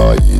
hain